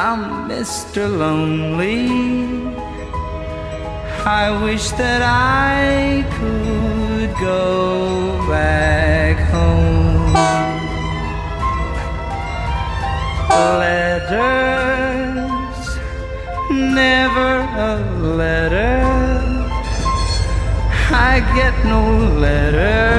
I'm Mr. Lonely. I wish that I could go back home. Letters, never a letter. I get no letters